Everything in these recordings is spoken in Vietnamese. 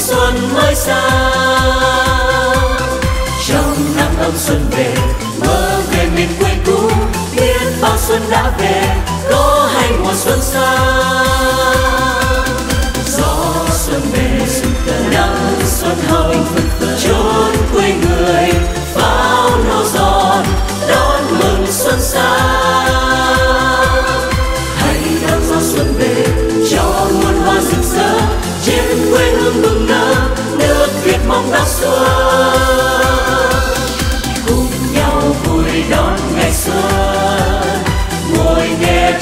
xuân mới xa. Trong nắng ấm xuân về, mơ về miền quê cũ, biết bao xuân đã về, có hay mùa xuân sang gió xuân về, nắng xuân hồng, chốn quê người, pháo nổ giòn, đón mừng xuân sang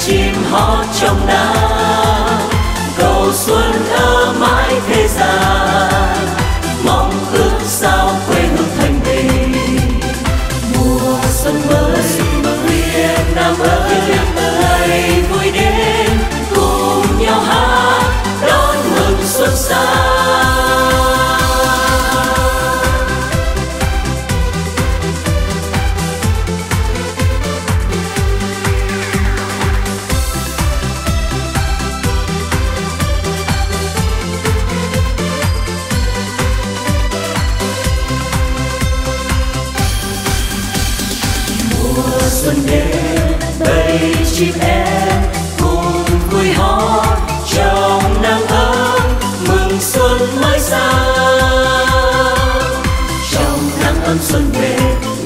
chim hót trong nắng cầu xuân thơ mãi thế xuân đến đây chim em cùng vui hót trong nắng ấm mừng xuân mới sang trong nắng ấm xuân về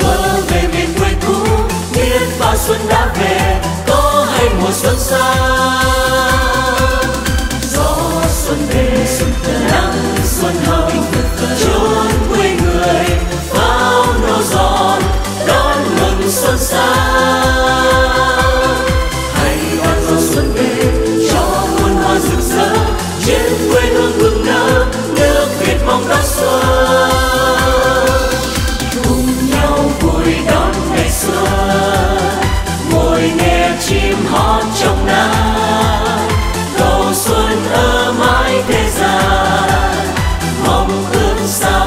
mơ về miền quê cũ biết bao xuân đã về, có hay mùa xuân sang chim hót trong nắng. Cầu xuân ở mãi thế gian mong ước sao